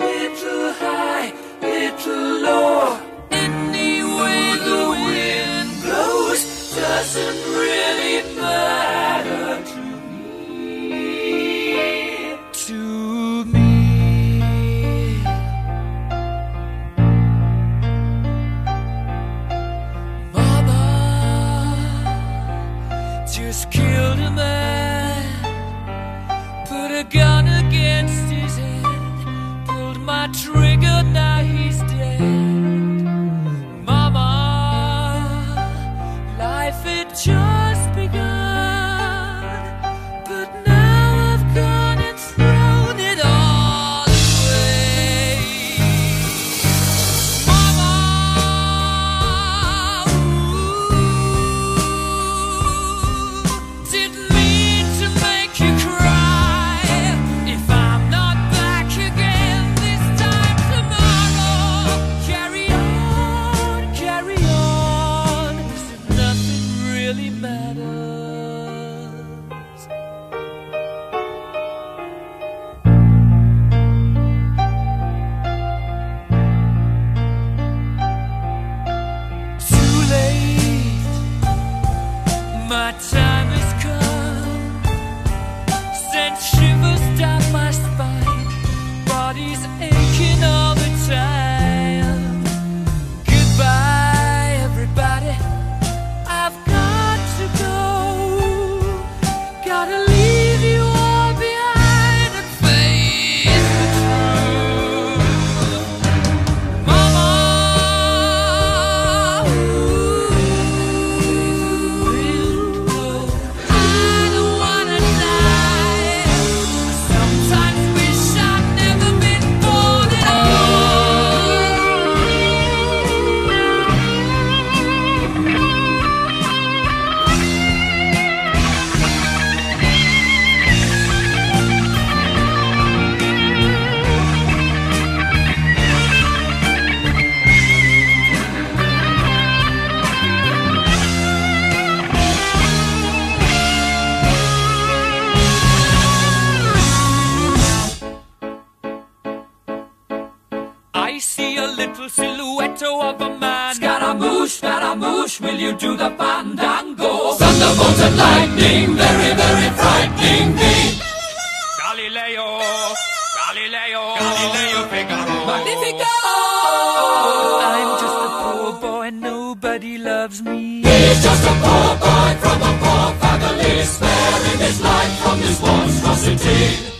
little high, little low. Any way the wind blows doesn't really matter to me. To me. Mama just killed a man, silhouette of a man. Scaramouche, Scaramouche, will you do the fandango? Thunderbolt and lightning, very, very frightening me. Galileo, Galileo, Galileo Figaro. Magnifico! I'm just a poor boy, and nobody loves me. He's just a poor boy from a poor family, sparing his life from this monstrosity.